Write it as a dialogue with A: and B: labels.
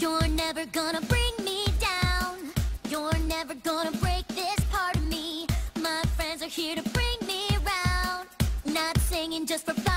A: You're never gonna bring me down. You're never gonna break this part of me. My friends are here to bring me around. Not singing just for